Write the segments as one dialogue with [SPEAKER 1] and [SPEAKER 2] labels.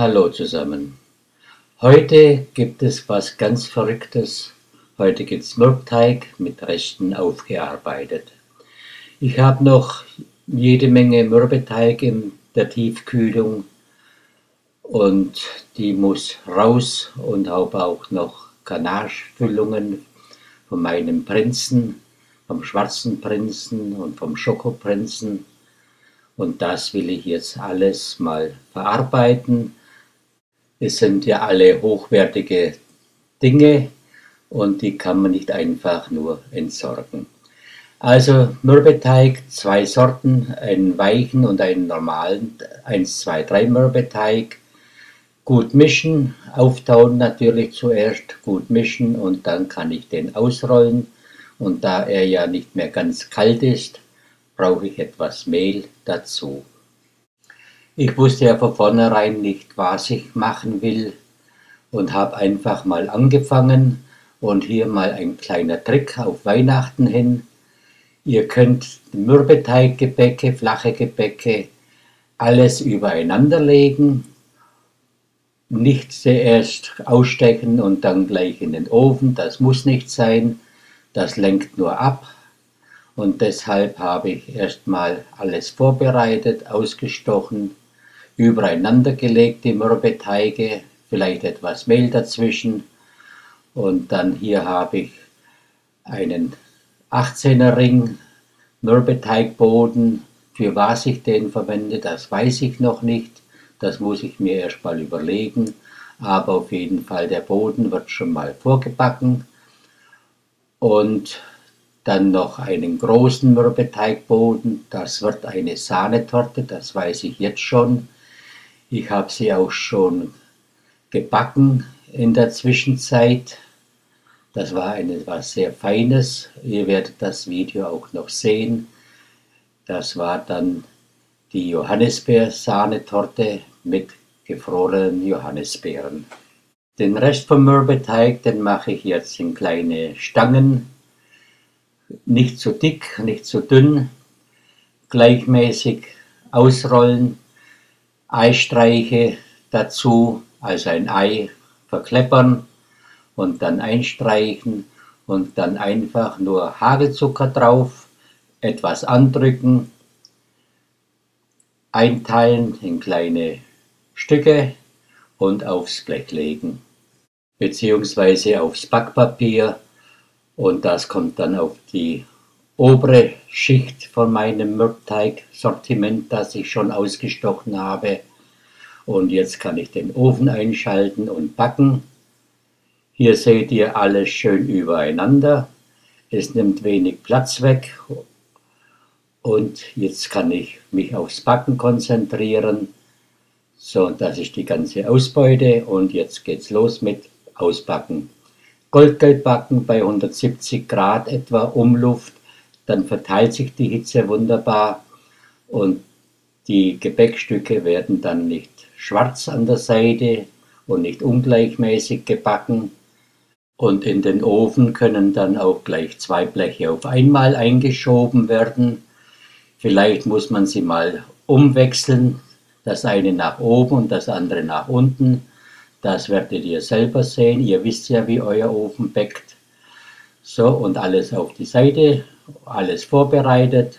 [SPEAKER 1] Hallo zusammen. Heute gibt es was ganz Verrücktes. Heute gibt es Mürbeteig mit Resten aufgearbeitet. Ich habe noch jede Menge Mürbeteig in der Tiefkühlung und die muss raus und habe auch noch Ganachefüllungen von meinem Prinzen, vom schwarzen Prinzen und vom Schokoprinzen. Und das will ich jetzt alles mal verarbeiten. Es sind ja alle hochwertige Dinge und die kann man nicht einfach nur entsorgen. Also Mürbeteig, zwei Sorten, einen weichen und einen normalen, 1, 2, 3 Mürbeteig. Gut mischen, auftauen natürlich zuerst, gut mischen und dann kann ich den ausrollen. Und da er ja nicht mehr ganz kalt ist, brauche ich etwas Mehl dazu. Ich wusste ja von vornherein nicht, was ich machen will und habe einfach mal angefangen und hier mal ein kleiner Trick auf Weihnachten hin. Ihr könnt Mürbeteiggebäcke, flache Gebäcke, alles übereinander legen, nicht zuerst ausstechen und dann gleich in den Ofen, das muss nicht sein, das lenkt nur ab. Und deshalb habe ich erstmal alles vorbereitet, ausgestochen, übereinander gelegt, die Mürbeteige, vielleicht etwas Mehl dazwischen. Und dann hier habe ich einen 18er Ring Mürbeteigboden. Für was ich den verwende, das weiß ich noch nicht. Das muss ich mir erst mal überlegen. Aber auf jeden Fall, der Boden wird schon mal vorgebacken. Und dann noch einen großen Mürbeteigboden. Das wird eine Sahnetorte, das weiß ich jetzt schon. Ich habe sie auch schon gebacken in der Zwischenzeit. Das war etwas sehr Feines. Ihr werdet das Video auch noch sehen. Das war dann die Johannisbeer-Sahnetorte mit gefrorenen Johannisbeeren. Den Rest vom Mürbeteig, den mache ich jetzt in kleine Stangen. Nicht zu dick, nicht zu dünn. Gleichmäßig ausrollen Eistreiche dazu, also ein Ei verkleppern und dann einstreichen und dann einfach nur Hagelzucker drauf, etwas andrücken, einteilen in kleine Stücke und aufs Blech legen, beziehungsweise aufs Backpapier und das kommt dann auf die obere Schicht von meinem Mürbeteig-Sortiment, das ich schon ausgestochen habe. Und jetzt kann ich den Ofen einschalten und backen. Hier seht ihr alles schön übereinander. Es nimmt wenig Platz weg. Und jetzt kann ich mich aufs Backen konzentrieren. So, das ist die ganze Ausbeute und jetzt geht's los mit Ausbacken. Goldgelb backen bei 170 Grad etwa Umluft dann verteilt sich die Hitze wunderbar und die Gebäckstücke werden dann nicht schwarz an der Seite und nicht ungleichmäßig gebacken. Und in den Ofen können dann auch gleich zwei Bleche auf einmal eingeschoben werden. Vielleicht muss man sie mal umwechseln, das eine nach oben und das andere nach unten. Das werdet ihr selber sehen. Ihr wisst ja, wie euer Ofen bäckt. So, und alles auf die Seite alles vorbereitet.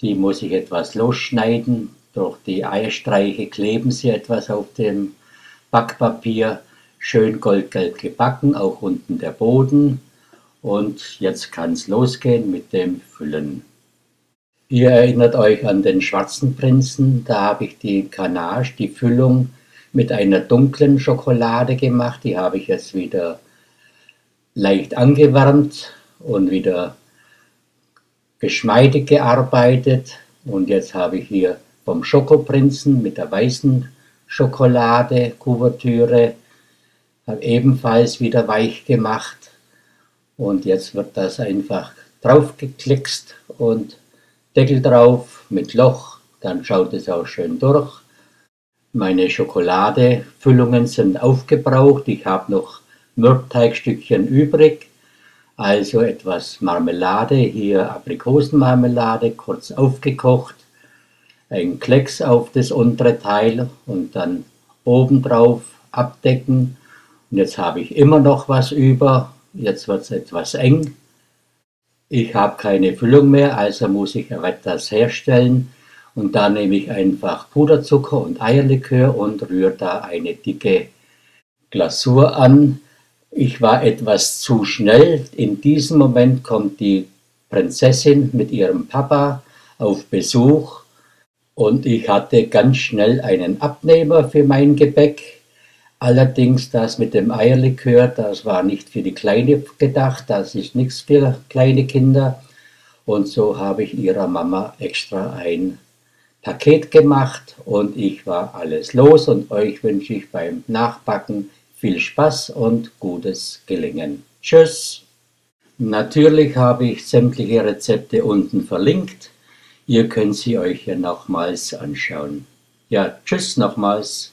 [SPEAKER 1] Die muss ich etwas losschneiden. Durch die Eierstreiche kleben sie etwas auf dem Backpapier. Schön goldgelb gebacken, auch unten der Boden. Und jetzt kann es losgehen mit dem Füllen. Ihr erinnert euch an den schwarzen Prinzen. Da habe ich die Ganache, die Füllung mit einer dunklen Schokolade gemacht. Die habe ich jetzt wieder leicht angewärmt und wieder geschmeidig gearbeitet. Und jetzt habe ich hier vom Schokoprinzen mit der weißen Schokolade Kuvertüre habe ebenfalls wieder weich gemacht. Und jetzt wird das einfach draufgeklickst und Deckel drauf mit Loch, dann schaut es auch schön durch. Meine Schokoladefüllungen sind aufgebraucht, ich habe noch Mürbeteigstückchen übrig also etwas Marmelade, hier Aprikosenmarmelade, kurz aufgekocht, ein Klecks auf das untere Teil und dann obendrauf abdecken. Und jetzt habe ich immer noch was über. Jetzt wird es etwas eng. Ich habe keine Füllung mehr, also muss ich etwas herstellen. Und da nehme ich einfach Puderzucker und Eierlikör und rühre da eine dicke Glasur an. Ich war etwas zu schnell. In diesem Moment kommt die Prinzessin mit ihrem Papa auf Besuch und ich hatte ganz schnell einen Abnehmer für mein Gebäck. Allerdings das mit dem Eierlikör, das war nicht für die Kleine gedacht, das ist nichts für kleine Kinder. Und so habe ich ihrer Mama extra ein Paket gemacht und ich war alles los und euch wünsche ich beim Nachbacken viel Spaß und gutes Gelingen. Tschüss! Natürlich habe ich sämtliche Rezepte unten verlinkt. Ihr könnt sie euch ja nochmals anschauen. Ja, tschüss nochmals.